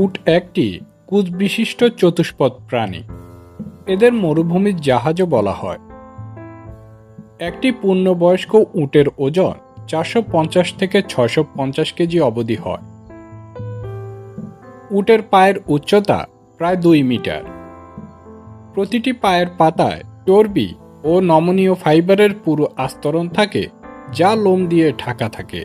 উট একটি কুচবিশিষ্ট চতুষ্পদ প্রাণী। এদের মরুভূমির জাহাজও বলা হয়। একটি পূর্ণবয়স্ক উটের ওজন চারশো পঞ্চাশ থেকে ছশো কেজি অবধি হয়। উটের পায়ের উচ্চতা প্রায় দুই মিটার। প্রতিটি পায়ের পাতায় চর্বি ও নমনীয় ফাইবারের পুরো আস্তরণ থাকে, যা লোম দিয়ে ঢাকা থাকে।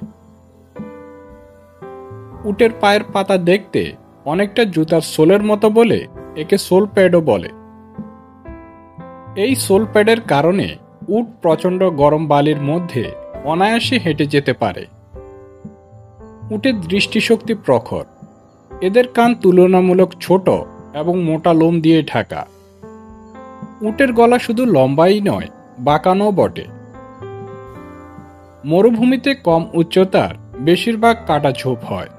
উটের পায়ের পাতা দেখতে অনেকটা জুতার সোলের মতো বলে একে সোল প্যাডও বলে। এই সোল প্যাডের কারণে উট প্রচণ্ড গরম বালির মধ্যে অনায়াসে হেঁটে যেতে পারে। উটের দৃষ্টিশক্তি প্রখর। এদের কান তুলনামূলক ছোট এবং মোটা লোম দিয়ে ঢাকা। উটের গলা শুধু লম্বাই নয় বাঁকানো বটে। মরুভূমিতে কম উচ্চতার বেশিরভাগ কাটা ঝোপ হয়।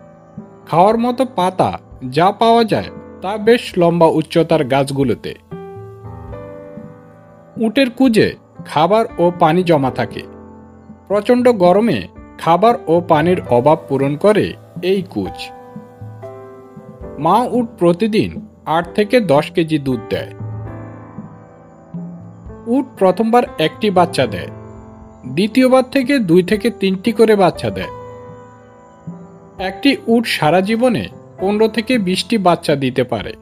খাওয়ার মতো পাতা যা পাওয়া যায় তা বেশ লম্বা উচ্চতার গাছগুলোতে। উটের কুজে খাবার ও পানি জমা থাকে। প্রচণ্ড গরমে খাবার ও পানির অভাব পূরণ করে এই কুচ মা উট প্রতিদিন আট থেকে দশ কেজি দুধ দেয়। উট প্রথমবার একটি বাচ্চা দেয়, দ্বিতীয়বার থেকে দুই থেকে তিনটি করে বাচ্চা দেয়। একটি উট সারা জীবনে পনেরো থেকে বিশটি বাচ্চা দিতে পারে।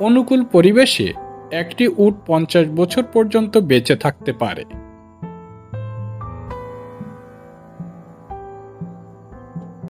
অনুকূল পরিবেশে একটি উট পঞ্চাশ বছর পর্যন্ত বেঁচে থাকতে পারে।